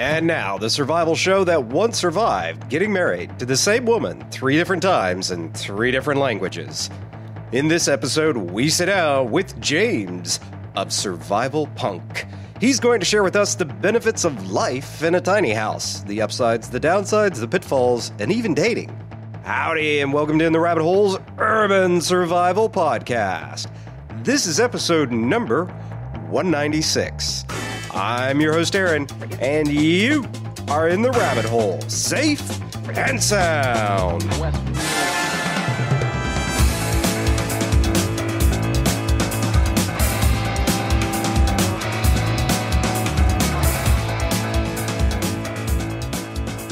And now, the survival show that once survived getting married to the same woman three different times in three different languages. In this episode, we sit down with James of Survival Punk. He's going to share with us the benefits of life in a tiny house, the upsides, the downsides, the pitfalls, and even dating. Howdy, and welcome to In the Rabbit Hole's Urban Survival Podcast. This is episode number 196. I'm your host, Aaron, and you are in the rabbit hole, safe and sound.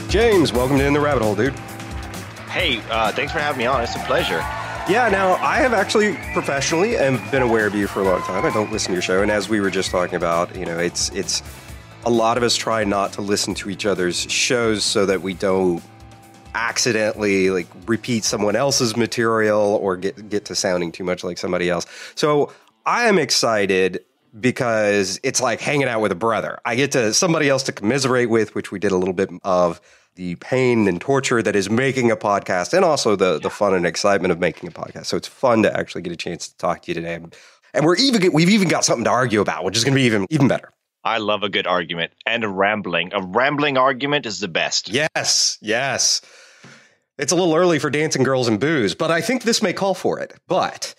James, welcome to In the Rabbit Hole, dude. Hey, uh, thanks for having me on. It's a pleasure. Yeah, now I have actually professionally and been aware of you for a long time. I don't listen to your show, and as we were just talking about, you know, it's it's a lot of us try not to listen to each other's shows so that we don't accidentally like repeat someone else's material or get get to sounding too much like somebody else. So I am excited because it's like hanging out with a brother. I get to somebody else to commiserate with, which we did a little bit of the pain and torture that is making a podcast and also the the fun and excitement of making a podcast. So it's fun to actually get a chance to talk to you today. And we're even we've even got something to argue about, which is going to be even even better. I love a good argument and a rambling. A rambling argument is the best. Yes, yes. It's a little early for dancing girls and booze, but I think this may call for it. But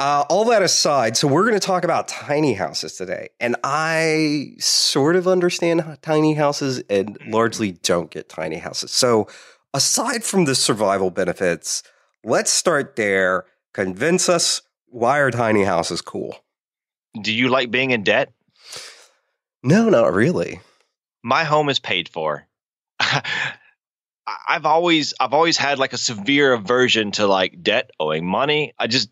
uh, all that aside, so we're going to talk about tiny houses today. And I sort of understand tiny houses and largely don't get tiny houses. So, aside from the survival benefits, let's start there. Convince us why are tiny houses cool? Do you like being in debt? No, not really. My home is paid for. I've always I've always had like a severe aversion to like debt, owing money. I just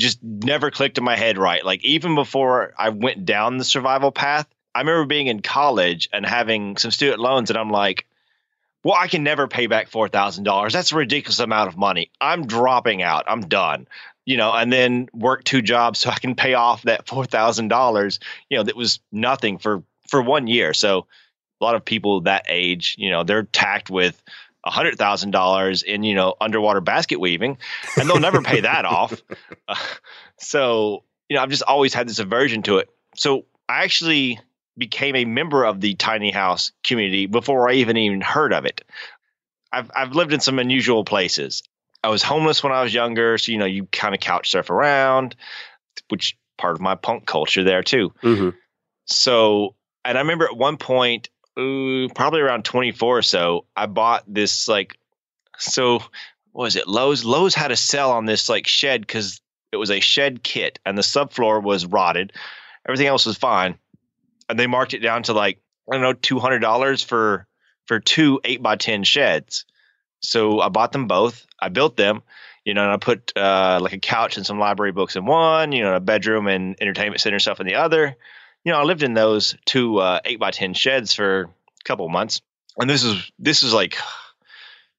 just never clicked in my head right. Like even before I went down the survival path, I remember being in college and having some student loans, and I'm like, well, I can never pay back four thousand dollars. That's a ridiculous amount of money. I'm dropping out. I'm done. You know, and then work two jobs so I can pay off that four thousand dollars. You know, that was nothing for for one year. So a lot of people that age, you know, they're tacked with hundred thousand dollars in you know underwater basket weaving, and they'll never pay that off. Uh, so you know, I've just always had this aversion to it. So I actually became a member of the tiny house community before I even even heard of it. I've I've lived in some unusual places. I was homeless when I was younger, so you know you kind of couch surf around, which part of my punk culture there too. Mm-hmm. So, and I remember at one point ooh, probably around 24 or so, I bought this like, so what was it? Lowe's. Lowe's had a sell on this like shed because it was a shed kit and the subfloor was rotted. Everything else was fine. And they marked it down to like, I don't know, $200 for, for two eight by 10 sheds. So I bought them both. I built them, you know, and I put uh, like a couch and some library books in one, you know, a bedroom and entertainment center stuff in the other you know, I lived in those two uh, eight by ten sheds for a couple months, and this is this is like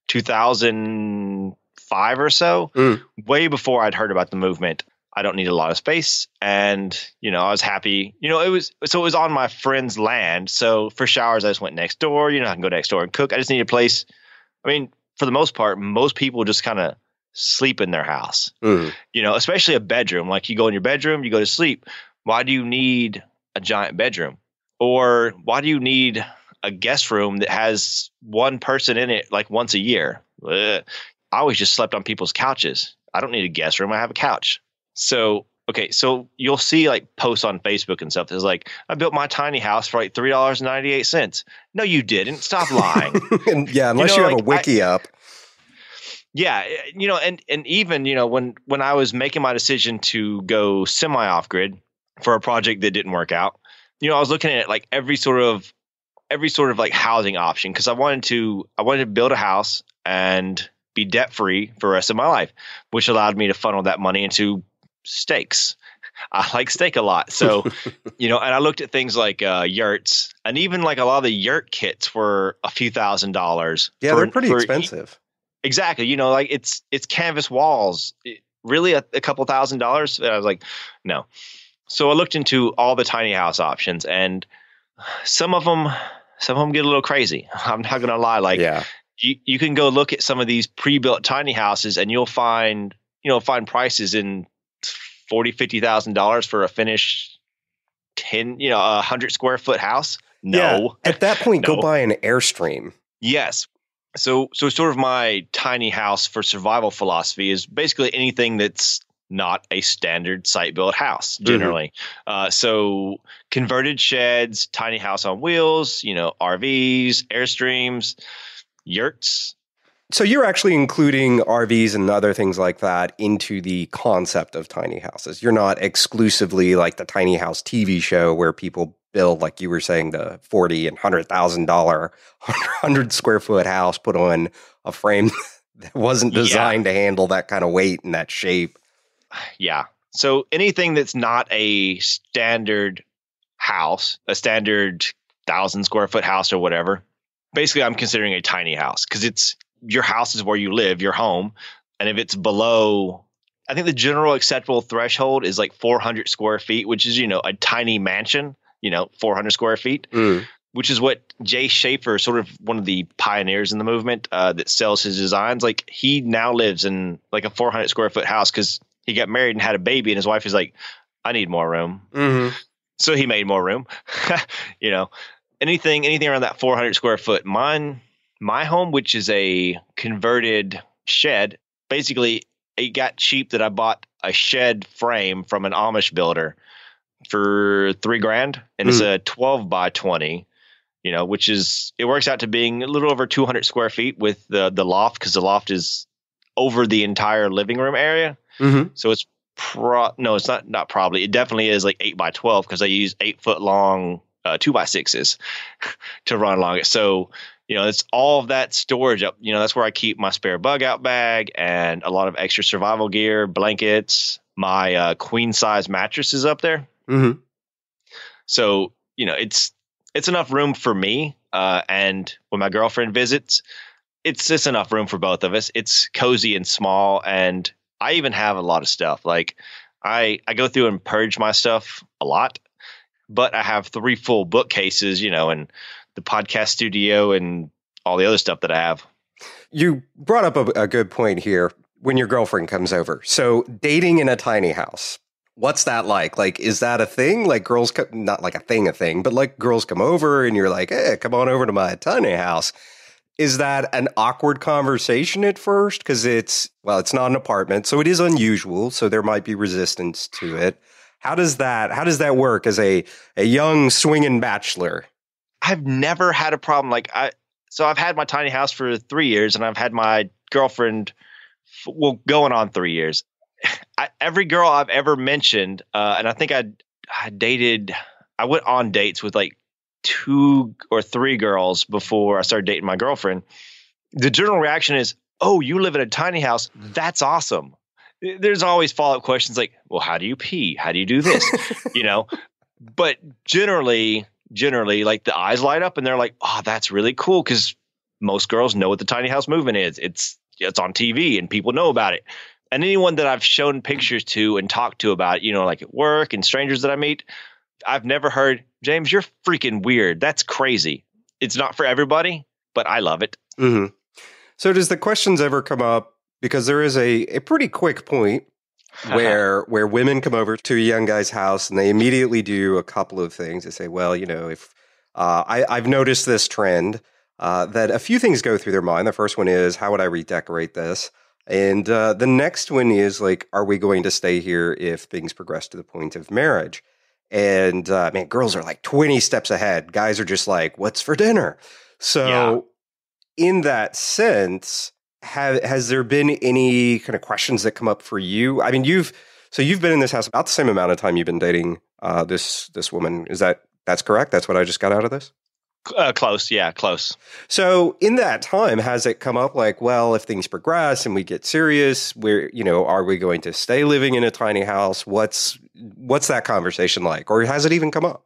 2005 or so, mm. way before I'd heard about the movement. I don't need a lot of space, and you know, I was happy. You know, it was so it was on my friend's land. So for showers, I just went next door. You know, I can go next door and cook. I just need a place. I mean, for the most part, most people just kind of sleep in their house. Mm. You know, especially a bedroom. Like you go in your bedroom, you go to sleep. Why do you need a giant bedroom? Or why do you need a guest room that has one person in it like once a year? Ugh. I always just slept on people's couches. I don't need a guest room. I have a couch. So, okay, so you'll see like posts on Facebook and stuff that's like, I built my tiny house for like $3.98. No, you didn't. Stop lying. yeah, unless you, know, you have like, a wiki I, up. Yeah, you know, and and even, you know, when when I was making my decision to go semi off grid, for a project that didn't work out. You know, I was looking at like every sort of every sort of like housing option because I wanted to I wanted to build a house and be debt free for the rest of my life, which allowed me to funnel that money into steaks. I like steak a lot. So, you know, and I looked at things like uh, yurts and even like a lot of the yurt kits were a few thousand dollars. Yeah, for, they're pretty expensive. Exactly. You know, like it's it's canvas walls. It, really a, a couple thousand dollars. And I was like, no. So I looked into all the tiny house options, and some of them some of them get a little crazy. I'm not gonna lie. Like yeah. you, you can go look at some of these pre-built tiny houses and you'll find you know find prices in forty fifty thousand dollars for a finished ten you know a hundred square foot house. No, Yeah. At that point, No. go buy an Airstream. Yes. So so sort of my tiny house for survival philosophy is basically anything that's not a standard site built house generally. Uh, so converted sheds, tiny house on wheels, you know, RVs, airstreams, yurts. So you're actually including RVs and other things like that into the concept of tiny houses. You're not exclusively like the tiny house TV show where people build, like you were saying, the forty and hundred thousand dollar hundred square foot house put on a frame that wasn't Yeah. designed to handle that kind of weight and that shape. Yeah. So anything that's not a standard house, a standard thousand square foot house or whatever, basically I'm considering a tiny house because it's your house is where you live, your home. And if it's below, I think the general acceptable threshold is like 400 square feet, which is, you know, a tiny mansion, you know, 400 square feet, which is what Jay Shafer, sort of one of the pioneers in the movement uh, that sells his designs, like he now lives in like a 400 square foot house because he got married and had a baby, and his wife is like, I need more room. Mm-hmm. So he made more room. you know, anything anything around that 400 square foot. Mine, my home, which is a converted shed, basically it got cheap that I bought a shed frame from an Amish builder for three grand, and it's a 12 by 20. You know, which is it works out to being a little over 200 square feet with the the loft because the loft is over the entire living room area. Mm-hmm. So it's pro no, it's not not probably. It definitely is like eight by twelve because I use eight foot long uh, two by sixes to run along it. So you know, it's all of that storage up. You know, that's where I keep my spare bug out bag and a lot of extra survival gear, blankets, my uh, queen size mattresses up there. Mm-hmm. So you know, it's it's enough room for me. Uh, and when my girlfriend visits, it's just enough room for both of us. It's cozy and small, and I even have a lot of stuff. Like I I go through and purge my stuff a lot, but I have three full bookcases, you know, and the podcast studio and all the other stuff that I have. You brought up a, a good point here when your girlfriend comes over. So, dating in a tiny house. What's that like? Like, is that a thing? Like, girls, co- not like a thing, a thing, but like girls come over and you're like, hey, come on over to my tiny house. Is that an awkward conversation at first? Because it's, well, it's not an apartment, so it is unusual. So there might be resistance to it. How does that, how does that work as a, a young swinging bachelor? I've never had a problem like I so I've had my tiny house for 3 years and I've had my girlfriend well going on 3 years. I, every girl I've ever mentioned uh, and I think I I dated I went on dates with like two or three girls before I started dating my girlfriend. The general reaction is, "Oh, you live in a tiny house. That's awesome." There's always follow-up questions like, "Well, how do you pee? How do you do this?" you know. But generally, generally like the eyes light up and they're like, "Oh, that's really cool cuz most girls know what the tiny house movement is. It's it's on TV and people know about it." And anyone that I've shown pictures to and talked to about, it, you know, like at work and strangers that I meet, I've never heard, "James, you're freaking weird. That's crazy." It's not for everybody, but I love it. hmm So, does the questions ever come up? Because there is a, a pretty quick point where where women come over to a young guy's house and they immediately do a couple of things. They say, "Well, you know, if uh, I, I've noticed this trend uh, that a few things go through their mind. The first one is, how would I redecorate this?" And uh, the next one is like, "Are we going to stay here if things progress to the point of marriage?" And uh, man, girls are like twenty steps ahead. Guys are just like, "What's for dinner?" So, in that sense, have, has there been any kind of questions that come up for you? I mean, you've so you've been in this house about the same amount of time you've been dating uh, this this woman. Is that that's correct? That's what I just got out of this. uh, close, yeah, close. So in that time, has it come up like, well, if things progress and we get serious, we're you know, are we going to stay living in a tiny house? What's what's that conversation like, or has it even come up?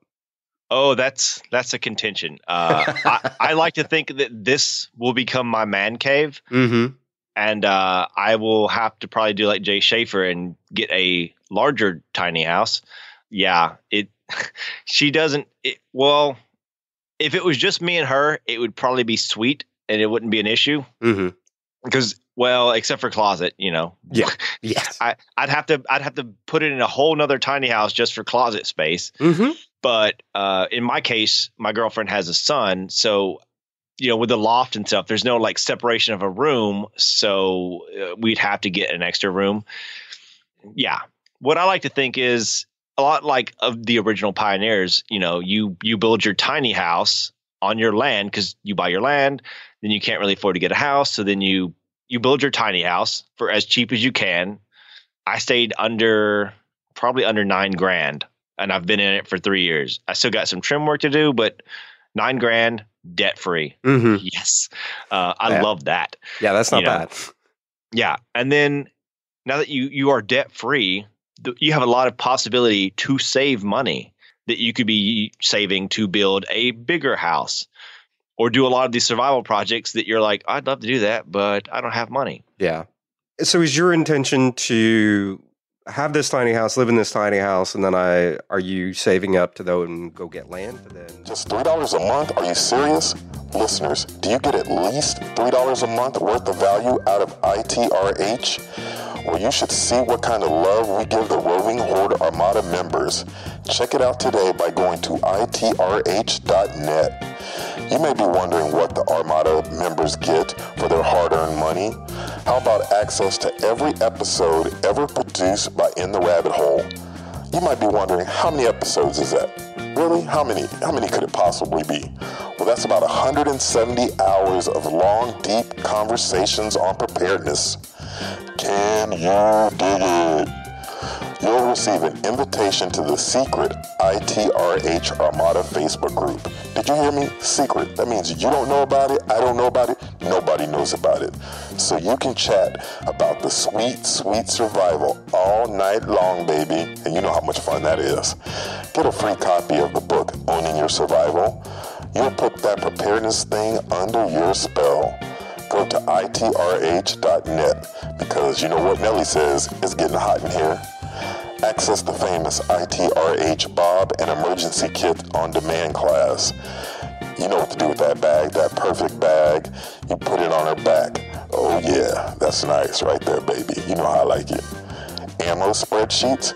Oh, that's that's a contention. Uh, I, I like to think that this will become my man cave. Mm-hmm. and uh, I will have to probably do like Jay Shafer and get a larger tiny house. Yeah, it. She doesn't. It, well, if it was just me and her, it would probably be sweet and it wouldn't be an issue. Mm-hmm. Because well, except for closet, you know. Yeah. Yes. I, I'd have to I'd have to put it in a whole nother tiny house just for closet space. Mm-hmm. But uh, in my case, my girlfriend has a son, so you know, with the loft and stuff, there's no like separation of a room, so uh, we'd have to get an extra room. Yeah, what I like to think is a lot like of the original pioneers. You know, you you build your tiny house on your land because you buy your land, then you can't really afford to get a house, so then you you build your tiny house for as cheap as you can. I stayed under probably under nine grand, and I've been in it for three years. I still got some trim work to do, but nine grand debt free. Mm-hmm. Yes, uh, I Yeah. love that. Yeah, that's not You know, bad. Yeah, and then now that you you are debt free, you have a lot of possibility to save money that you could be saving to build a bigger house or do a lot of these survival projects that you're like, I'd love to do that, but I don't have money. Yeah. So is your intention to have this tiny house, live in this tiny house, and then I are you saving up to go and go get land to then Just $3 a month? Are you serious? Listeners, do you get at least $3 a month worth of value out of ITRH? Well, you should see what kind of love we give the Roving Horde Armada members. Check it out today by going to itrh.net. You may be wondering what the Armada members get for their hard earned money. How about access to every episode ever produced by In the Rabbit Hole? You might be wondering how many episodes is that? Really? How many? How many could it possibly be? Well, that's about 170 hours of long, deep conversations on preparedness. Can you dig it? You'll receive an invitation to the secret ITRH Armada Facebook group. Did you hear me? Secret. That means you don't know about it, I don't know about it, nobody knows about it. So you can chat about the sweet, sweet survival all night long, baby. And you know how much fun that is. Get a free copy of the book, Owning Your Survival. You'll put that preparedness thing under your spell go to itrh.net because you know what Nelly says it's getting hot in here. Access the famous ITRH Bob and Emergency Kit on demand class. You know what to do with that bag, that perfect bag. You put it on her back. Oh, yeah, that's nice right there, baby. You know how I like it. Ammo spreadsheets.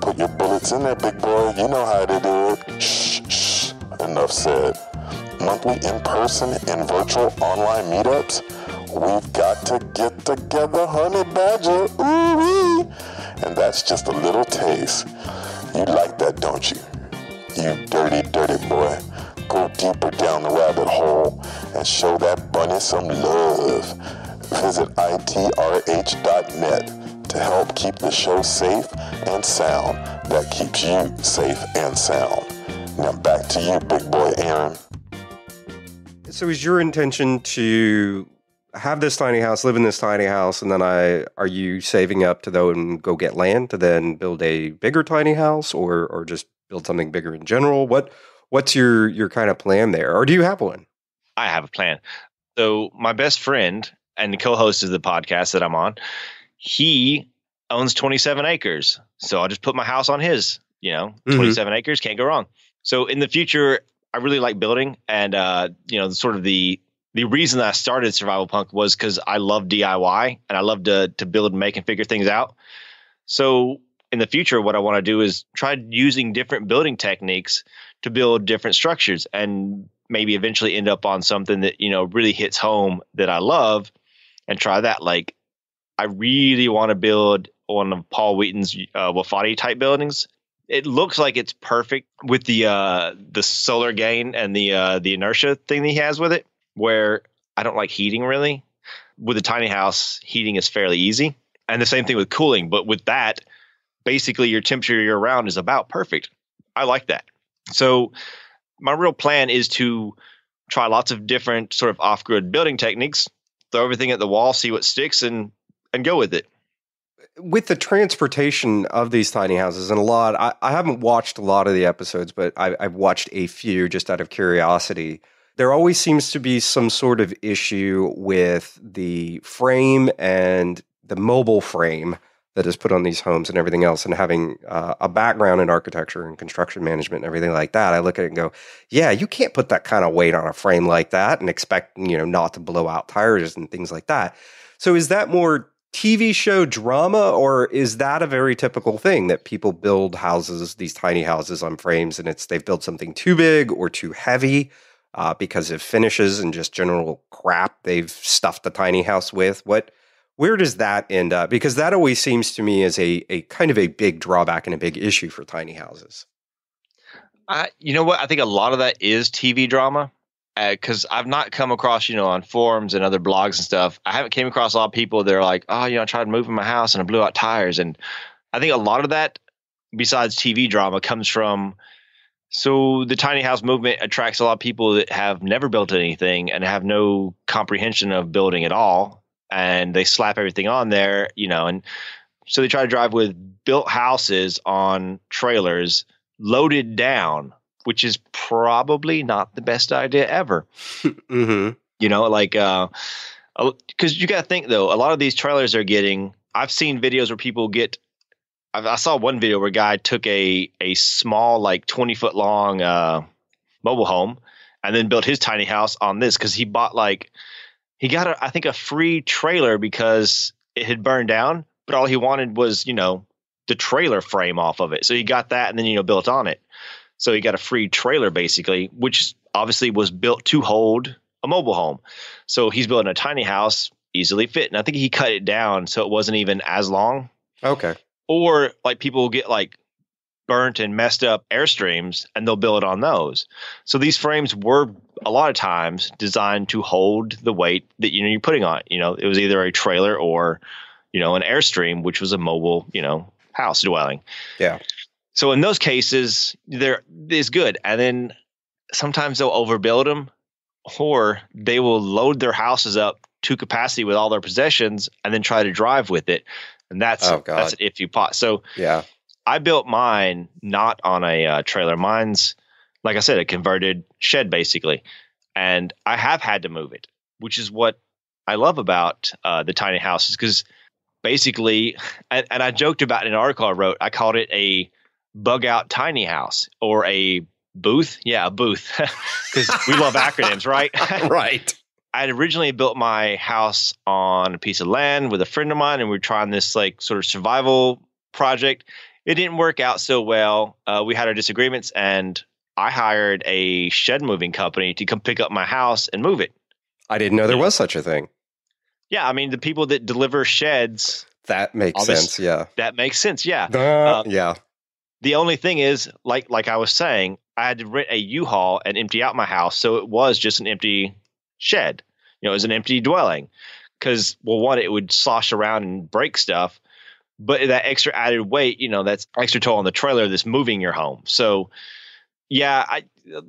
Put your bullets in there, big boy. You know how to do it. Shh, shh. Enough said monthly in person and virtual online meetups. We've got to get together, honey badger. Ooh And that's just a little taste. You like that, don't you? You dirty, dirty boy. Go deeper down the rabbit hole and show that bunny some love. Visit itrh.net to help keep the show safe and sound. That keeps you safe and sound. Now back to you, big boy Aaron. So is your intention to have this tiny house, live in this tiny house, and then I are you saving up to go and go get land to then build a bigger tiny house or or just build something bigger in general? What what's your your kind of plan there? Or do you have one? I have a plan. So my best friend and co-host of the podcast that I'm on, he owns 27 acres. So I'll just put my house on his, you know, Mhm. 27 acres, can't go wrong. So in the future, I really like building and uh, you know, sort of the the reason that I started Survival Punk was because I love DIY and I love to to build and make and figure things out. So in the future, what I want to do is try using different building techniques to build different structures and maybe eventually end up on something that you know really hits home that I love and try that. Like I really want to build one of Paul Wheaton's uh, wofati type buildings. It looks like it's perfect with the uh, the solar gain and the uh, the inertia thing that he has with it. Where I don't like heating really. With a tiny house, heating is fairly easy, and the same thing with cooling. But with that, basically your temperature year round is about perfect. I like that. So my real plan is to try lots of different sort of off-grid building techniques, throw everything at the wall, see what sticks, and and go with it. with the transportation of these tiny houses and a lot I, I haven't watched a lot of the episodes but I, i've watched a few just out of curiosity there always seems to be some sort of issue with the frame and the mobile frame that is put on these homes and everything else, and having uh, a background in architecture and construction management and everything like that, I look at it and go, yeah, you can't put that kind of weight on a frame like that and expect you know not to blow out tires and things like that. So is that more TV show drama, or is that a very typical thing that people build houses, these tiny houses on frames, and it's they've built something too big or too heavy uh, because of finishes and just general crap they've stuffed the tiny house with? What where does that end up? Because that always seems to me as a a kind of a big drawback and a big issue for tiny houses. I, you know what? I think a lot of that is TV drama because uh, I've not come across, you know, on forums and other blogs and stuff. I haven't came across a lot of people that are like, oh, you know, I tried moving my house and I blew out tires, and I think a lot of that, besides TV drama, comes from. So the tiny house movement attracts a lot of people that have never built anything and have no comprehension of building at all, and they slap everything on there, you know, and so they try to drive with built houses on trailers loaded down which is probably not the best idea ever. mm-hmm. You know, like, because uh, you got to think though, a lot of these trailers are getting. I've seen videos where people get. I saw one video where a guy took a a small, like twenty foot long uh, mobile home, and then built his tiny house on this because he bought like he got a, I think a free trailer because it had burned down, but all he wanted was you know the trailer frame off of it. So he got that and then you know built on it. So he got a free trailer basically, which obviously was built to hold a mobile home. So he's building a tiny house, easily fit. And I think he cut it down so it wasn't even as long. Okay. Or like people will get like burnt and messed up airstreams and they'll build on those. So these frames were a lot of times designed to hold the weight that you know you're putting on it. You know, it was either a trailer or, you know, an airstream, which was a mobile, you know, house dwelling. Yeah. So in those cases, there is good, and then sometimes they'll overbuild them, or they will load their houses up to capacity with all their possessions, and then try to drive with it, and that's oh, that's an iffy pot. So yeah, I built mine not on a uh, trailer. Mine's like I said, a converted shed basically, and I have had to move it, which is what I love about uh, the tiny houses because basically, and, and, I joked about in an article I wrote. I called it a bug out tiny house or a booth. Yeah, a booth because we love acronyms, right? right. I had originally built my house on a piece of land with a friend of mine, and we were trying this like sort of survival project. It didn't work out so well. Uh, we had our disagreements, and I hired a shed moving company to come pick up my house and move it. I didn't know there was such a thing. Yeah, I mean the people that deliver sheds. That makes sense. Yeah, that makes sense. Yeah, uh, yeah. The only thing is, like like I was saying, I had to rent a U-Haul and empty out my house, so it was just an empty shed. You know, as an empty dwelling. Because well, one, it would slosh around and break stuff, but that extra added weight, you know, that's extra toll on the trailer that's moving your home. So, yeah, I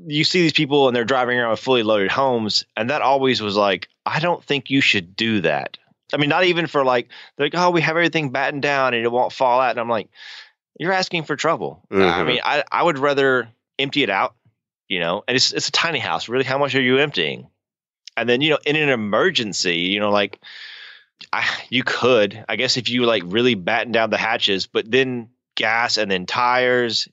you see these people and they're driving around with fully loaded homes, and that always was like, I don't think you should do that. I mean, not even for like, they're like, oh, we have everything battened down and it won't fall out. And I'm like, you're asking for trouble. Mm-hmm. I mean, I, I would rather empty it out, you know, and it's, it's a tiny house. Really, how much are you emptying? And then, you know, in an emergency, you know, like I, you could, I guess, if you like really batten down the hatches, but then gas and then tires.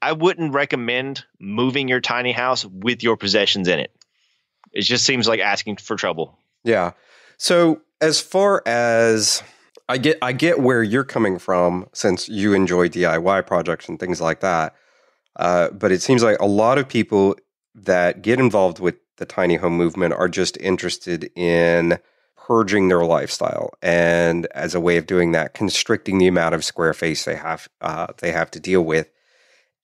I wouldn't recommend moving your tiny house with your possessions in it. It just seems like asking for trouble. Yeah. So, as far as I get I get where you're coming from since you enjoy DIY projects and things like that. Uh, but it seems like a lot of people that get involved with the tiny home movement are just interested in purging their lifestyle, and as a way of doing that, constricting the amount of square face they have uh, they have to deal with.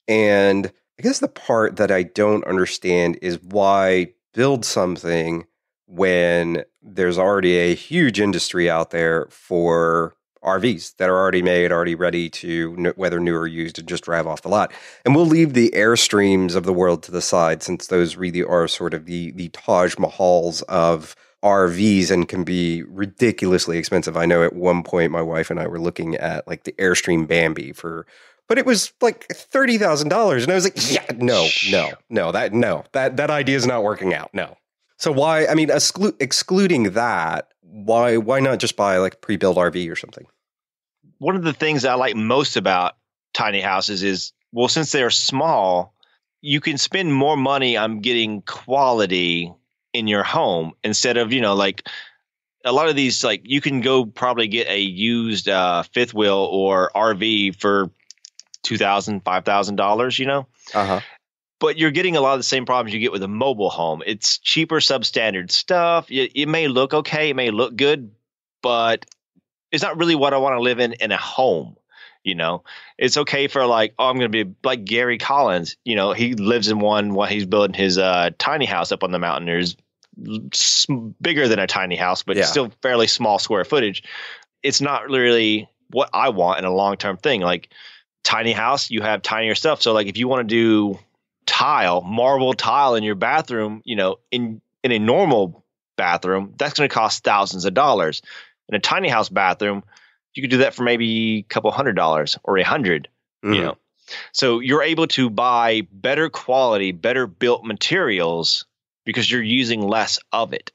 And I guess the part that I don't understand is why build something when there's already a huge industry out there for RVs that are already made, already ready to whether new or used to just drive off the lot. And we'll leave the airstreams of the world to the side since those really are sort of the the Taj Mahals of RVs and can be ridiculously expensive. I know at one point my wife and I were looking at like the Airstream Bambi for but it was like thirty thousand dollars, and I was like, "Yeah, no, no, no, that no, that that idea is not working out. No, so why? I mean, exclu- excluding that, why why not just buy like pre-built RV or something? one of the things I like most about tiny houses is well, since they're small, you can spend more money on getting quality in your home instead of you know like a lot of these like you can go probably get a used uh, fifth wheel or RV for two thousand five thousand dollars you know Uh-huh. But you're getting a lot of the same problems you get with a mobile home. It's cheaper substandard stuff. It, it may look okay it may look good but it's not really what I want to live in in a home you know? It's okay for like oh i'm gonna be like gary collins you know he lives in one while he's building his uh, tiny house up on the mountain. There's bigger than a tiny house but Yeah. still fairly small square footage. It's not really what i want in a long-term thing. Like tiny house you have tinier stuff. So like if you want to do tile marble tile in your bathroom you know in in a normal bathroom that's going to cost thousands of dollars in a tiny house bathroom you could do that for maybe a couple hundred dollars or a hundred Mhm. you know so you're able to buy better quality better built materials because you're using less of it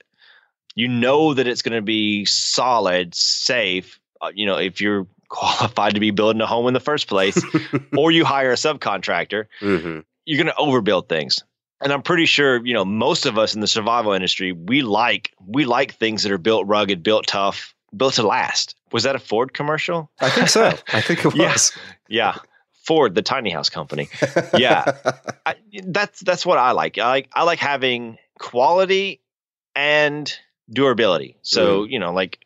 you know that it's going to be solid safe uh, you know if you're qualified to be building a home in the first place or you hire a subcontractor Mhm. You're going to overbuild things and i'm pretty sure you know most of us in the survival industry we like we like things that are built rugged built tough built to last was that a ford commercial I think so. I think it Yeah. was. yeah ford the tiny house company Yeah. I, that's that's what i like i like i like having quality and durability so mm. you know like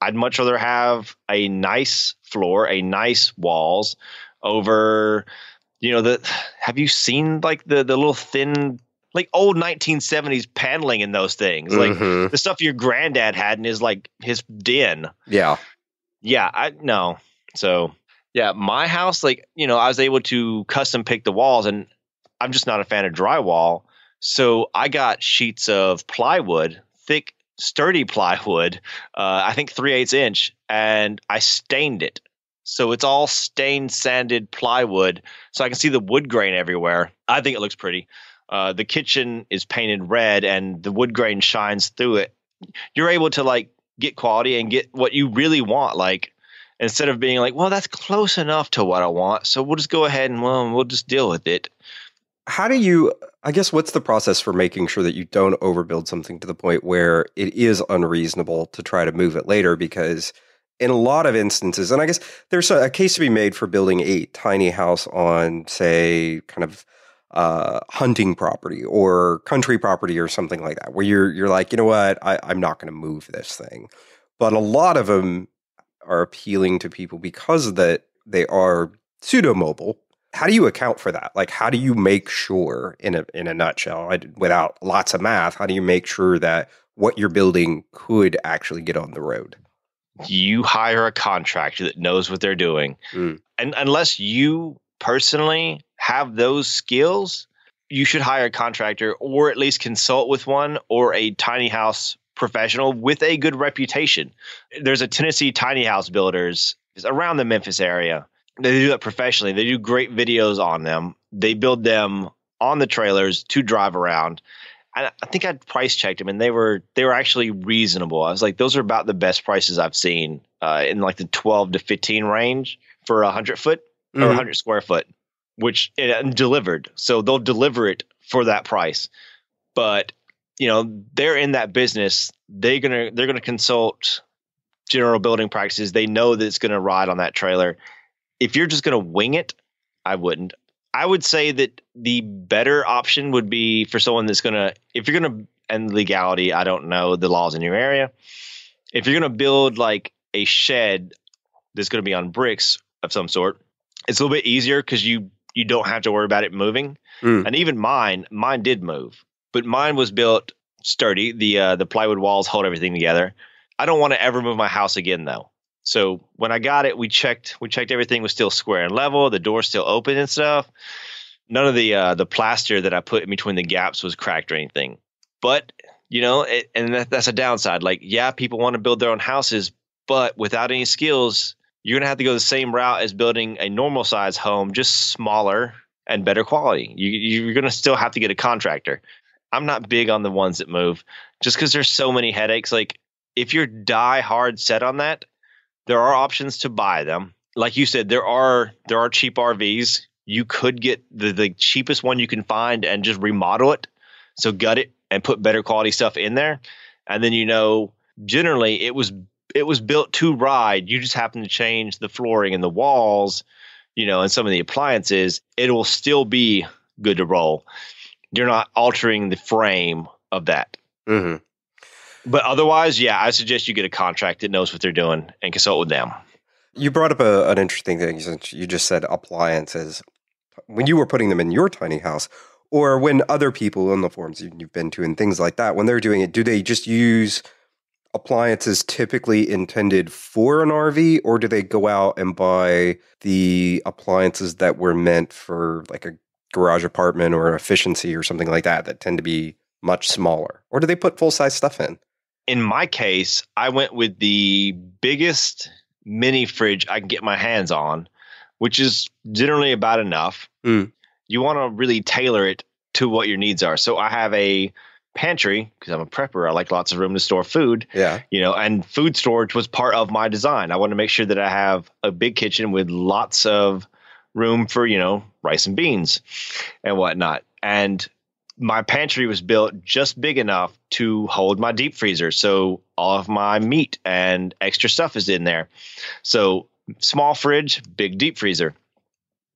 i'd much rather have a nice floor a nice walls over you know the have you seen like the the little thin like old 1970s paneling in those things like Mhm. the stuff your granddad had in his like his den yeah. yeah, I no. So yeah, my house, like you know, I was able to custom pick the walls, and I'm just not a fan of drywall. So I got sheets of plywood, thick, sturdy plywood. Uh, I think three eighths inch, and I stained it. So it's all stained, sanded plywood, so I can see the wood grain everywhere. I think it looks pretty. Uh, the kitchen is painted red, and the wood grain shines through it. You're able to like get quality and get what you really want. Like instead of being like, well, that's close enough to what I want, so we'll just go ahead and well, we'll just deal with it. How do you, I guess, what's the process for making sure that you don't overbuild something to the point where it is unreasonable to try to move it later? Because in a lot of instances, and I guess there's a, a case to be made for building a tiny house on, say, kind of uh, hunting property or country property or something like that, where you're you're like, you know what, I, I'm not going to move this thing. But a lot of them are appealing to people because that they are pseudo mobile. How do you account for that? Like, how do you make sure, in a in a nutshell, I- without lots of math, how do you make sure that what you're building could actually get on the road? You hire a contractor that knows what they're doing, Mm. and unless you personally have those skills, you should hire a contractor or at least consult with one or a tiny house professional with a good reputation. There's a Tennessee tiny house builders around the Memphis area. They do that professionally. They do great videos on them. They build them on the trailers to drive around. I, I think I price checked them, and they were they were actually reasonable. I was like, those are about the best prices I've seen uh, in like the twelve to fifteen range for a hundred foot or Mhm. 100 square foot, which and delivered. So they'll deliver it for that price. But you know, they're in that business. They're gonna they're gonna consult general building practices. They know that it's gonna ride on that trailer. If you're just gonna wing it, I wouldn't. I would say that the better option would be for someone that's gonna if you're gonna and legality, I don't know the laws in your area. If you're gonna build like a shed that's gonna be on bricks of some sort, it's a little bit easier because you you don't have to worry about it moving. Mm. And even mine, mine did move, but mine was built sturdy. The uh, the plywood walls hold everything together. I don't want to ever move my house again though. So when I got it, we checked we checked everything was still square and level. The door still open and stuff. None of the uh, the plaster that I put in between the gaps was cracked or anything. But you know, it, and that, that's a downside. Like, yeah, people want to build their own houses, but without any skills, you're gonna have to go the same route as building a normal size home, just smaller and better quality. You, you're gonna still have to get a contractor. I'm not big on the ones that move, just because there's so many headaches. Like, if you're die hard set on that, there are options to buy them. Like you said, there are there are cheap RVs. You could get the, the cheapest one you can find and just remodel it. So gut it and put better quality stuff in there. And then you know, generally it was it was built to ride. You just happen to change the flooring and the walls, you know, and some of the appliances. It will still be good to roll. You're not altering the frame of that. hmm But otherwise, yeah, I suggest you get a contract that knows what they're doing and consult with them. You brought up a, an interesting thing since you just said appliances. When you were putting them in your tiny house, or when other people in the forums you- you've been to and things like that, when they're doing it, do they just use appliances typically intended for an RV, or do they go out and buy the appliances that were meant for like a garage apartment or efficiency or something like that that tend to be much smaller? Or do they put full size stuff in? In my case, I went with the biggest mini fridge I can get my hands on, which is generally about enough. Mm. You want to really tailor it to what your needs are. So I have a pantry because I'm a prepper. I like lots of room to store food. Yeah. you know, and food storage was part of my design. I want to make sure that I have a big kitchen with lots of room for, you know, rice and beans and whatnot. And my pantry was built just big enough to hold my deep freezer. So all of my meat and extra stuff is in there. So small fridge, big deep freezer.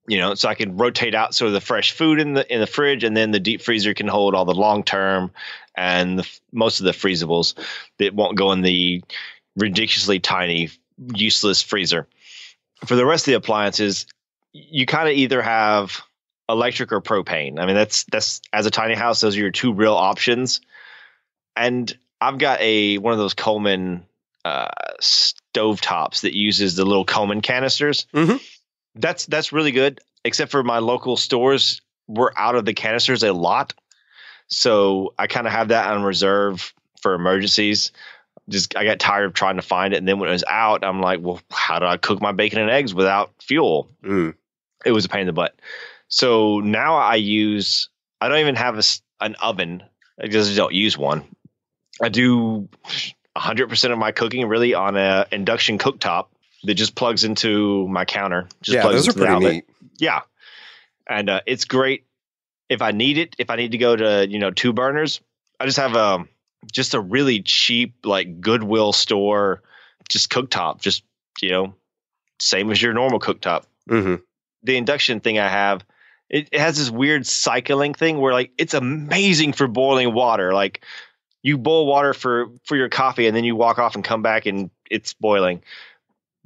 You know, so I can rotate out sort of the fresh food in the in the fridge, and then the deep freezer can hold all the long term and the, most of the freezables that won't go in the ridiculously tiny, useless freezer. For the rest of the appliances, you kind of either have electric or propane. I mean, that's that's as a tiny house, those are your two real options. And I've got a one of those Coleman uh, stove tops that uses the little Coleman canisters. Mhm. That's that's really good. Except for my local stores, we're out of the canisters a lot, so I kind of have that on reserve for emergencies. Just I got tired of trying to find it, and then when it was out, I'm like, well, how do I cook my bacon and eggs without fuel? Mm. it was a pain in the butt. So now I use I don't even have a, an oven. I just don't use one. I do 100% of my cooking really on a induction cooktop that just plugs into my counter. Just yeah, plugs those are into the pretty neat. Yeah. And uh, it's great if I need it. If I need to go to, you know, two burners, I just have a just a really cheap like Goodwill store just cooktop, just, you know, same as your normal cooktop hmm the induction thing I have, it, it has this weird cycling thing where like it's amazing for boiling water. Like you boil water for for your coffee and then you walk off and come back and it's boiling.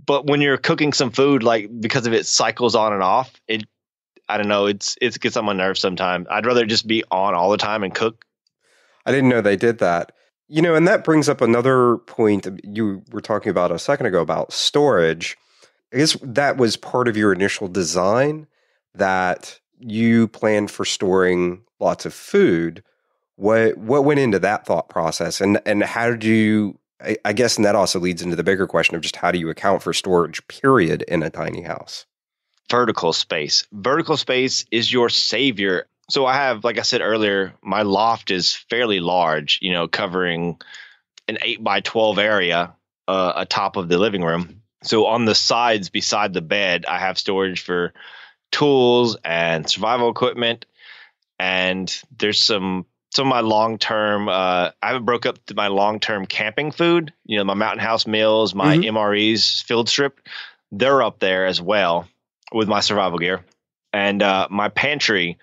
But when you're cooking some food, like because of it cycles on and off, it I don't know, it's it gets on my nerves sometimes. I'd rather just be on all the time and cook. I didn't know they did that. You know, and that brings up another point you were talking about a second ago about storage. I guess that was part of your initial design that you planned for storing lots of food. What what went into that thought process, and and how do you? I, I guess, and that also leads into the bigger question of just how do you account for storage? Period in a tiny house. vertical space. Vertical space is your savior. So I have, like I said earlier, my loft is fairly large, you know, covering an eight by 12 area uh, atop of the living room. So on the sides beside the bed, I have storage for tools and survival equipment. And there's some some of my long term. Uh, I haven't broke up my long term camping food. You know, my mountain house meals, my Mhm. MREs field strip. They're up there as well with my survival gear, and uh, my pantry,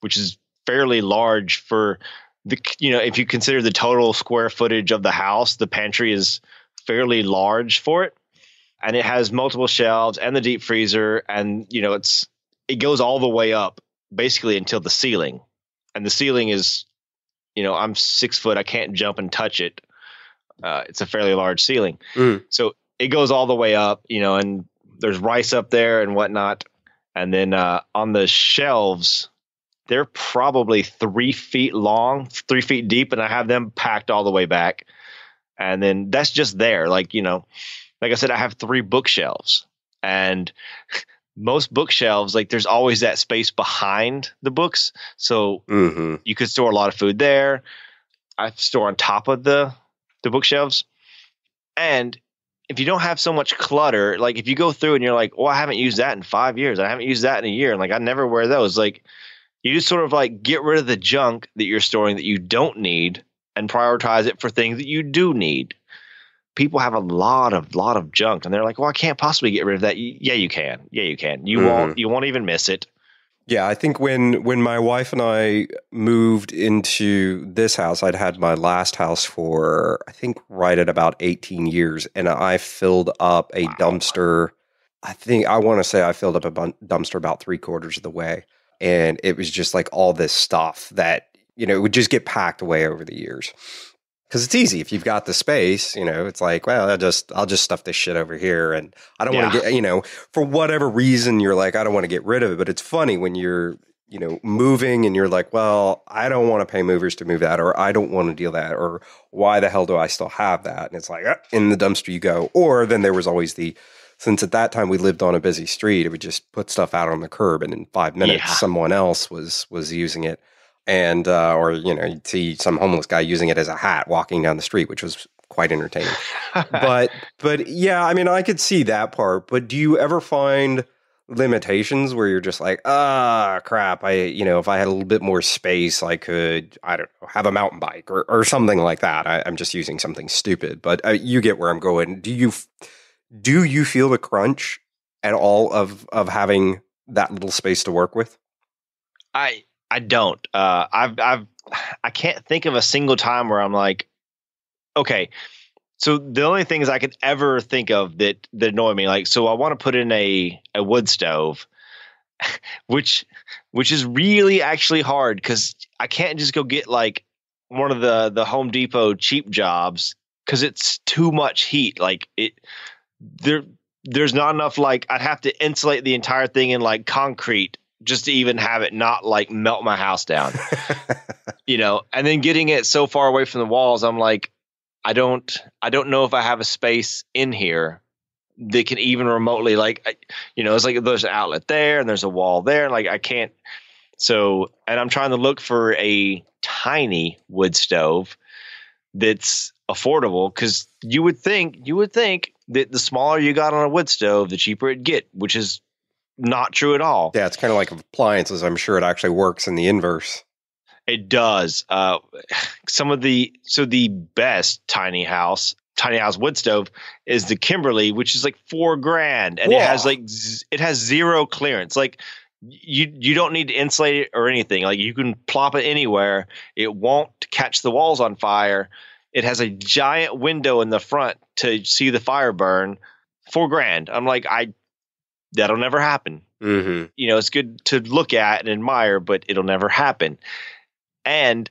which is fairly large for the. You know, if you consider the total square footage of the house, the pantry is fairly large for it, and it has multiple shelves and the deep freezer, and you know, it's it goes all the way up basically until the ceiling, and the ceiling is, you know, I'm six foot, I can't jump and touch it. Uh, it's a fairly large ceiling, Mm. so it goes all the way up, you know, and there's rice up there and whatnot, and then uh, on the shelves. They're probably three feet long, three feet deep, and I have them packed all the way back. And then that's just there. Like, you know, like I said, I have three bookshelves. And most bookshelves, like there's always that space behind the books. So hmm you could store a lot of food there. I store on top of the the bookshelves. And if you don't have so much clutter, like if you go through and you're like, "Oh, I haven't used that in five years. I haven't used that in a year," and like I never wear those. Like you just sort of like get rid of the junk that you're storing that you don't need and prioritize it for things that you do need. People have a lot of lot of junk, and they're like, "Well, I can't possibly get rid of that." Yeah, you can. Yeah, you can. You mm-hmm. won't. You won't even miss it. Yeah, I think when when my wife and I moved into this house, I'd had my last house for I think right at about 18 years and I filled up a wow. dumpster I think I want to say I filled up a dumpster about 3 quarters of the way and it was just like all this stuff that you know, it would just get packed away over the years because it's easy. If you've got the space you know it's like well i'll just i'll just stuff this shit over here and i don't yeah. want to get you know for whatever reason you're like i don't want to get rid of it. But it's funny when you're you know moving and you're like well i don't want to pay movers to move that or i don't want to deal that or why the hell do i still have that? And it's like ah, in the dumpster you go. Or then there was always the since at that time we lived on a busy street it would just put stuff out on the curb and in five minutes yeah. someone else was was using it and uh, or you know you'd see some homeless guy using it as a hat walking down the street, which was quite entertaining. but but yeah, I mean, I could see that part. But do you ever find limitations where you're just like, ah, crap, I you know if I had a little bit more space, I could I don't know have a mountain bike or or something like that. I, am just using something stupid, but uh, you get where I'm going. Do you do you feel the crunch at all of of having that little space to work with? I I don't. Uh, I've I've I can't think of a single time where I'm like, okay. So the only things I could ever think of that that annoy me, like, so I want to put in a a wood stove, which which is really actually hard because I can't just go get like one of the the Home Depot cheap jobs because it's too much heat. Like it, there there's not enough. Like I'd have to insulate the entire thing in like concrete just to even have it not like melt my house down. you know, and then getting it so far away from the walls, I'm like, I don't, I don't know if I have a space in here that can even remotely like, you know, it's like there's an outlet there and there's a wall there, and like I can't. So, and I'm trying to look for a tiny wood stove that's affordable because you would think you would think that the smaller you got on a wood stove, the cheaper it'd get, which is not true at all. Yeah, it's kind of like appliances. I'm sure it actually works in the inverse. It does. Uh, some of the so the best tiny house tiny house wood stove is the Kimberly, which is like four grand, and Whoa. it has like it has zero clearance. Like you you don't need to insulate it or anything. Like you can plop it anywhere. It won't catch the walls on fire. It has a giant window in the front to see the fire burn. Four grand. I'm like I that'll never happen. Mm-hmm. You know, it's good to look at and admire, but it'll never happen. And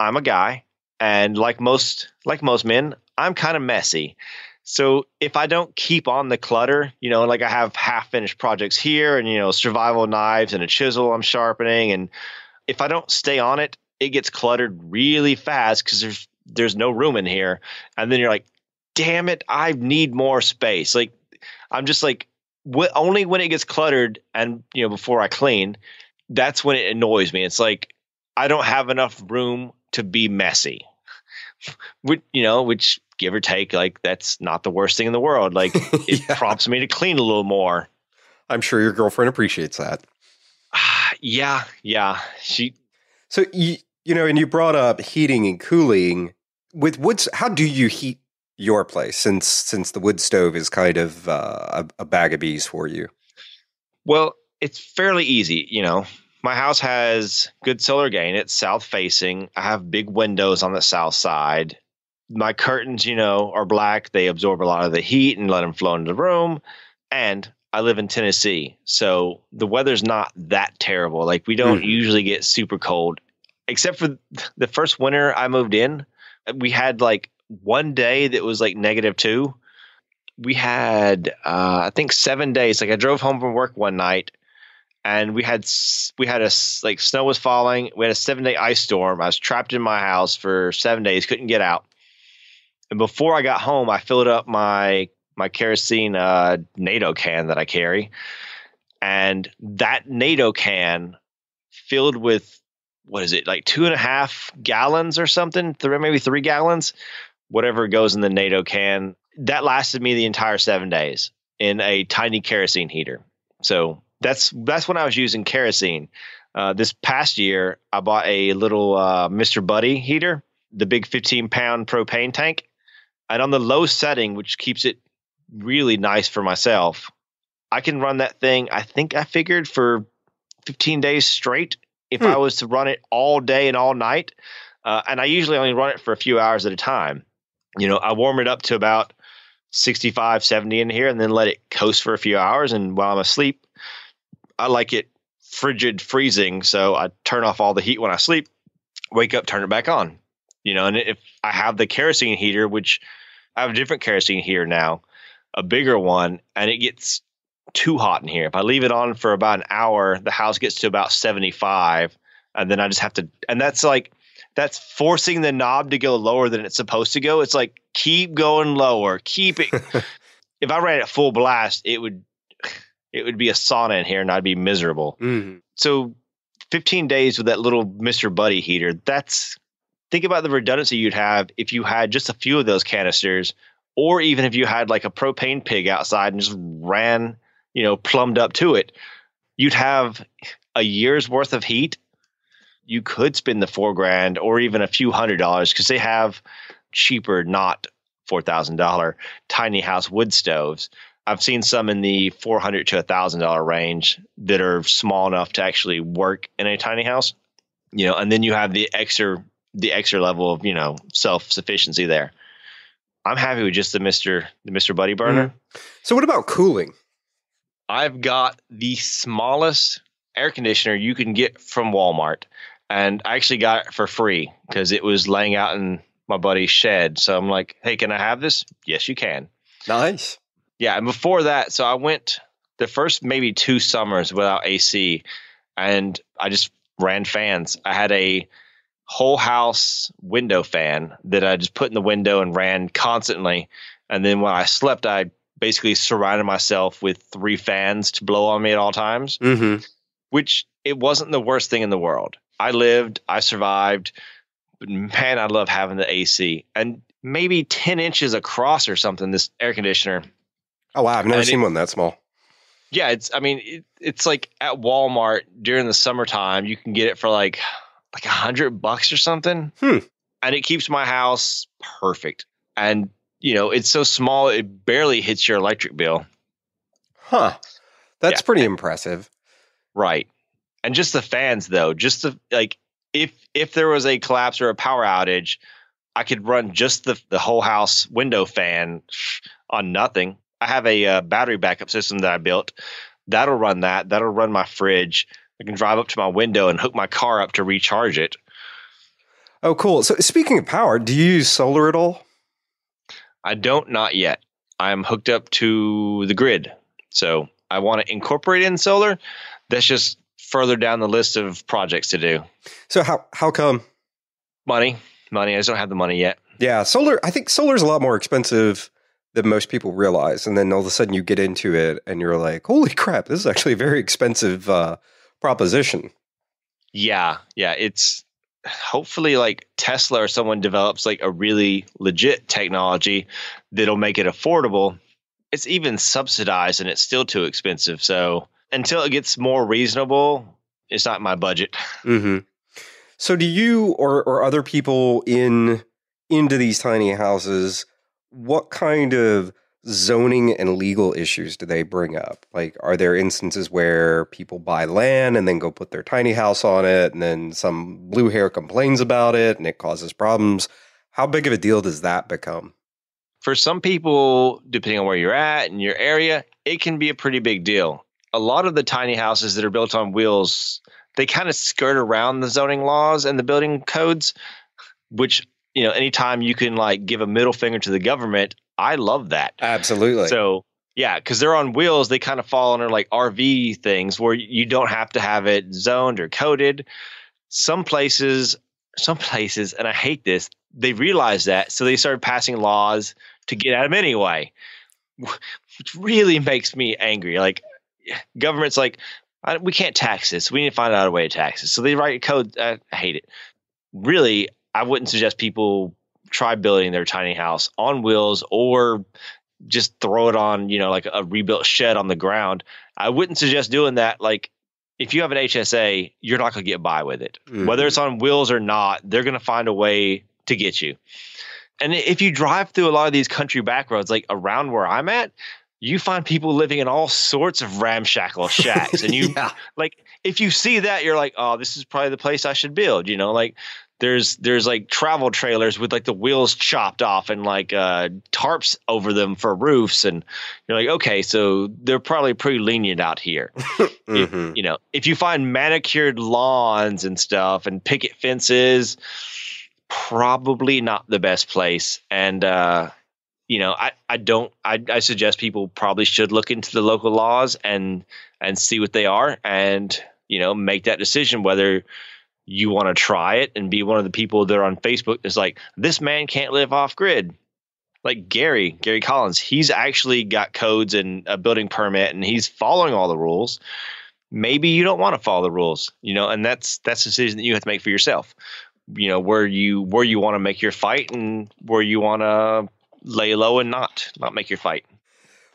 I'm a guy, and like most like most men, I'm kind of messy. So if I don't keep on the clutter, you know, like I have half finished projects here, and you know, survival knives and a chisel I'm sharpening, and if I don't stay on it, it gets cluttered really fast because there's there's no room in here, and then you're like, damn it, I need more space. Like I'm just like only when it gets cluttered and you know before I clean, that's when it annoys me. It's like I don't have enough room to be messy. which, you know, which give or take, like that's not the worst thing in the world. Like it yeah. prompts me to clean a little more. I'm sure your girlfriend appreciates that. yeah, yeah. She. So you you know, and you brought up heating and cooling with woods. How do you heat your place since since the wood stove is kind of uh, a, a bag of bees for you? Well, it's fairly easy. You know, my house has good solar gain. It's south facing. I have big windows on the south side. My curtains, you know, are black. They absorb a lot of the heat and let them flow into the room. And I live in Tennessee, so the weather's not that terrible. Like we don't mm-hmm. usually get super cold, except for the first winter I moved in. We had like one day that was like negative two. We had, uh, I think, seven days. Like I drove home from work one night, and we had we had a like snow was falling. We had a seven day ice storm. I was trapped in my house for seven days, couldn't get out. And before I got home, I filled up my my kerosene uh, NATO can that I carry, and that NATO can filled with what is it like two and a half gallons or something, three, maybe three gallons whatever goes in the NATO can. That lasted me the entire seven days in a tiny kerosene heater. So that's that's when I was using kerosene. Uh, this past year, I bought a little uh, Mr. Buddy heater, the big 15 pound propane tank, and on the low setting, which keeps it really nice for myself, I can run that thing. I think I figured for 15 days straight if hmm. I was to run it all day and all night. Uh, and I usually only run it for a few hours at a time. You know, I warm it up to about 65, 70 in here and then let it coast for a few hours. And while I'm asleep, I like it frigid freezing. So I turn off all the heat when I sleep, wake up, turn it back on. You know, and if I have the kerosene heater, which I have a different kerosene heater now, a bigger one, and it gets too hot in here. If I leave it on for about an hour, the house gets to about 75, and then I just have to, and that's like, that's forcing the knob to go lower than it's supposed to go. It's like keep going lower, keep it. if I ran it full blast, it would it would be a sauna in here, and I'd be miserable. Mm-hmm. So, 15 days with that little Mister Buddy heater. That's think about the redundancy you'd have if you had just a few of those canisters, or even if you had like a propane pig outside and just ran, you know, plumbed up to it. You'd have a year's worth of heat you could spend the four grand or even a few hundred dollars because they have cheaper, not four thousand dollar tiny house wood stoves. I've seen some in the four hundred to a thousand dollar range that are small enough to actually work in a tiny house. You know, and then you have the extra the extra level of you know self sufficiency there. I'm happy with just the Mister the Mister Buddy burner. Mm. So what about cooling? I've got the smallest air conditioner you can get from Walmart and I actually got it for free because it was laying out in my buddy's shed. So I'm like, "Hey, can I have this?" Yes, you can. Nice. Yeah, and before that, so I went the first maybe two summers without AC, and I just ran fans. I had a whole house window fan that I just put in the window and ran constantly. And then when I slept, I basically surrounded myself with three fans to blow on me at all times, mm-hmm. which it wasn't the worst thing in the world. I lived, I survived. Man, I love having the AC and maybe 10 inches across or something, this air conditioner. Oh, wow. I've never and seen it, one that small. Yeah. It's, I mean, it, it's like at Walmart during the summertime, you can get it for like, like a hundred bucks or something. Hmm. And it keeps my house perfect. And, you know, it's so small, it barely hits your electric bill. Huh. That's yeah. pretty impressive. Right and just the fans though just the like if if there was a collapse or a power outage i could run just the the whole house window fan on nothing. I have a uh, battery backup system that i built. That'll run that. That'll run my fridge. I can drive up to my window and hook my car up to recharge it. Oh cool. So speaking of power do you use solar at all? I don't not yet. I'm hooked up to the grid. So i want to incorporate in solar. That's just further down the list of projects to do. So how how come? Money, money. I just don't have the money yet. Yeah, solar. I think solar is a lot more expensive than most people realize, and then all of a sudden you get into it and you're like, "Holy crap! This is actually a very expensive uh, proposition." Yeah, yeah. It's hopefully like Tesla or someone develops like a really legit technology that'll make it affordable. It's even subsidized and it's still too expensive. So until it gets more reasonable, it's not my budget. Mm-hmm. So, do you or or other people in into these tiny houses? What kind of zoning and legal issues do they bring up? Like, are there instances where people buy land and then go put their tiny house on it, and then some blue hair complains about it and it causes problems? How big of a deal does that become? For some people, depending on where you're at and your area, it can be a pretty big deal a lot of the tiny houses that are built on wheels, they kind of skirt around the zoning laws and the building codes, which, you know, anytime you can like give a middle finger to the government, I love that. Absolutely. So, yeah, because they're on wheels, they kind of fall under like RV things where you don't have to have it zoned or coded. Some places, some places, and I hate this, they realize that. So they started passing laws to get at them anyway, which really makes me angry. Like, government's like, we can't tax this. We need to find out a way to tax this. So they write code. I hate it. Really, I wouldn't suggest people try building their tiny house on wheels or just throw it on, you know, like a rebuilt shed on the ground. I wouldn't suggest doing that. Like if you have an HSA, you're not going to get by with it. Mm-hmm. Whether it's on wheels or not, they're going to find a way to get you. And if you drive through a lot of these country back roads, like around where I'm at, you find people living in all sorts of ramshackle shacks. And you yeah. like, if you see that, you're like, oh, this is probably the place I should build. You know, like there's there's like travel trailers with like the wheels chopped off and like uh, tarps over them for roofs, and you're like, okay, so they're probably pretty lenient out here. mm-hmm. if, you know, if you find manicured lawns and stuff and picket fences, probably not the best place. And uh, you know, I, I don't I, I suggest people probably should look into the local laws and and see what they are and you know make that decision whether you want to try it and be one of the people that are on Facebook that's like, this man can't live off grid. Like Gary, Gary Collins, he's actually got codes and a building permit and he's following all the rules. Maybe you don't want to follow the rules, you know, and that's that's a decision that you have to make for yourself. You know, where you where you want to make your fight and where you want to lay low and not not make your fight.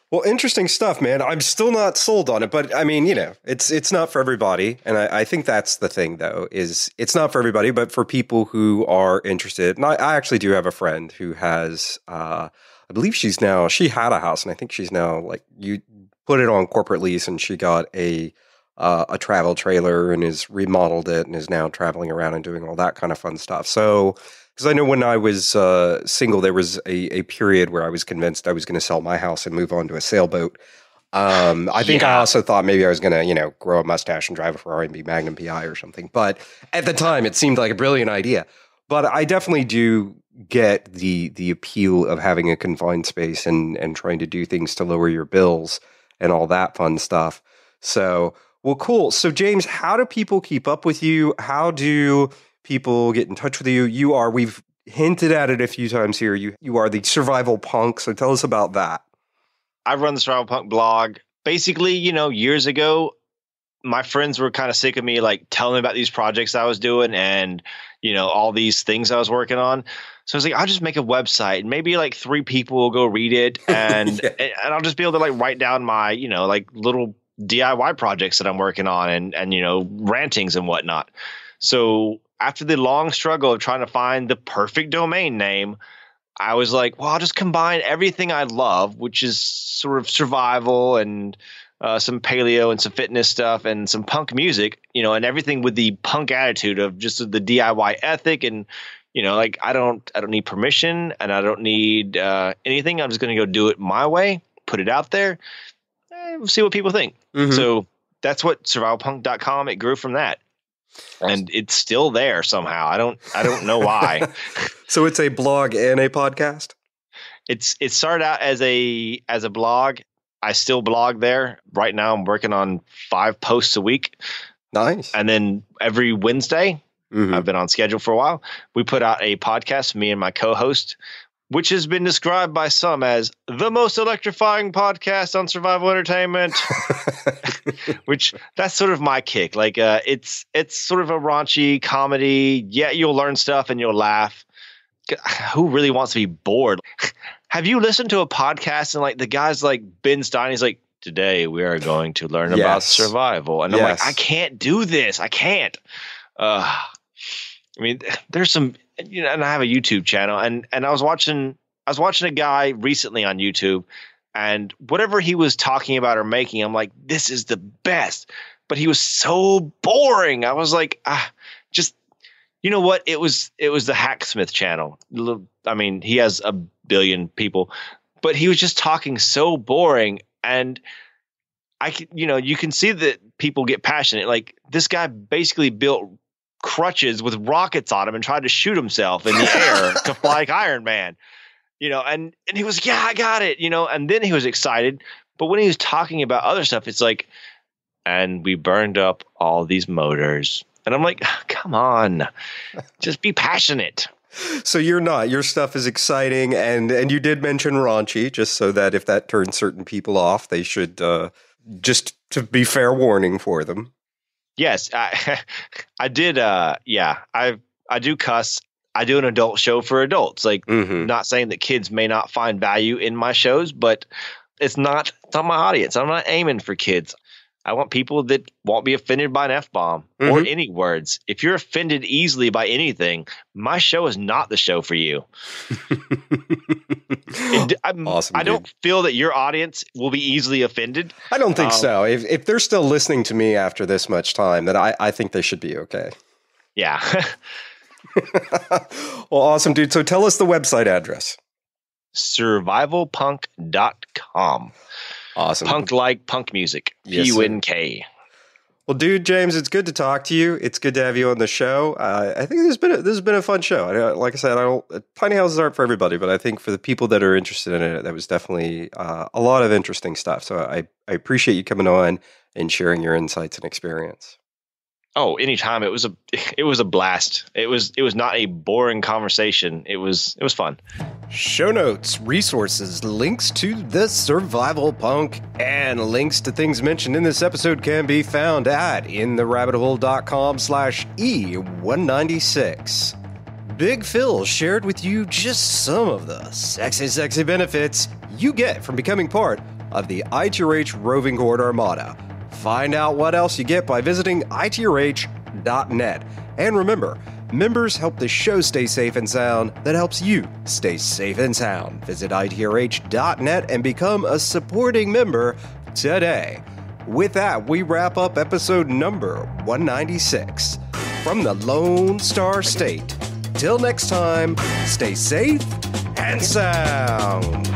Well, interesting stuff, man. I'm still not sold on it, but I mean, you know, it's it's not for everybody, and I, I think that's the thing, though, is it's not for everybody, but for people who are interested. And I, I actually do have a friend who has, uh, I believe she's now she had a house, and I think she's now like you put it on corporate lease, and she got a uh, a travel trailer and has remodeled it and is now traveling around and doing all that kind of fun stuff. So because I know when I was uh, single, there was a, a period where I was convinced I was going to sell my house and move on to a sailboat. Um, I think yeah. I also thought maybe I was going to, you know, grow a mustache and drive a Ferrari and be Magnum PI or something. But at the time, it seemed like a brilliant idea. But I definitely do get the the appeal of having a confined space and and trying to do things to lower your bills and all that fun stuff. So, well, cool. So, James, how do people keep up with you? How do people get in touch with you. You are, we've hinted at it a few times here. You you are the survival punk. So tell us about that. I run the survival punk blog. Basically, you know, years ago, my friends were kind of sick of me like telling about these projects I was doing and you know all these things I was working on. So I was like, I'll just make a website and maybe like three people will go read it and yeah. and I'll just be able to like write down my you know like little DIY projects that I'm working on and and you know rantings and whatnot. So after the long struggle of trying to find the perfect domain name, I was like, well, I'll just combine everything I love, which is sort of survival and uh, some paleo and some fitness stuff and some punk music, you know, and everything with the punk attitude of just the DIY ethic and you know, like I don't I don't need permission and I don't need uh, anything. I'm just going to go do it my way, put it out there, and see what people think. Mm-hmm. So that's what survivalpunk.com. It grew from that and it's still there somehow. I don't I don't know why. so it's a blog and a podcast. It's it started out as a as a blog. I still blog there. Right now I'm working on 5 posts a week. Nice. And then every Wednesday, mm-hmm. I've been on schedule for a while. We put out a podcast me and my co-host which has been described by some as the most electrifying podcast on survival entertainment which that's sort of my kick. Like uh, it's it's sort of a raunchy comedy. Yeah you'll learn stuff and you'll laugh. Who really wants to be bored? Have you listened to a podcast and like the guys like ben stein he's like today we are going to learn yes. about survival. And yes. i'm like i can't do this. I can't. Uh, i mean there's some you know, and I have a YouTube channel, and and I was watching I was watching a guy recently on YouTube, and whatever he was talking about or making, I'm like, this is the best. But he was so boring. I was like, ah, just you know what? It was it was the Hacksmith channel. I mean, he has a billion people, but he was just talking so boring and. I you know, you can see that people get passionate. Like this guy basically built crutches with rockets on him and tried to shoot himself in the air to fly like Iron Man. You know, and and he was, yeah, I got it. You know, and then he was excited. But when he was talking about other stuff, it's like, and we burned up all these motors. And I'm like, come on, just be passionate. So you're not. Your stuff is exciting, and and you did mention raunchy, just so that if that turns certain people off, they should uh, just to be fair warning for them. Yes, I I did. Uh, yeah, I I do cuss. I do an adult show for adults. Like, Mhm. not saying that kids may not find value in my shows, but it's not, it's not my audience. I'm not aiming for kids. I want people that won't be offended by an F bomb or Mhm. any words. If you're offended easily by anything, my show is not the show for you. I'm- Awesome, I don't feel that your audience will be easily offended. I don't think Um, so. If if they're still listening to me after this much time, then I, I think they should be okay. Yeah. well, awesome, dude. So tell us the website address. Survivalpunk.com. Awesome. Punk like punk music. Yes, P sir. U N K. Well, dude, James, it's good to talk to you. It's good to have you on the show. Uh, I think this has been a, this has been a fun show. I, like I said, I don't uh, tiny houses aren't for everybody, but I think for the people that are interested in it, that was definitely uh, a lot of interesting stuff. So I I appreciate you coming on and sharing your insights and experience. Oh, anytime. It was a it was a blast. It was it was not a boring conversation. It was it was fun. Show notes, resources, links to the survival punk, and links to things mentioned in this episode can be found at intherabbithole.com slash E196. Big Phil shared with you just some of the sexy, sexy benefits you get from becoming part of the ITRH Roving Horde Armada. Find out what else you get by visiting itrh.net. And remember, members help the show stay safe and sound. That helps you stay safe and sound. Visit itrh.net and become a supporting member today. With that, we wrap up episode number 196 from the Lone Star State. Till next time, stay safe and sound.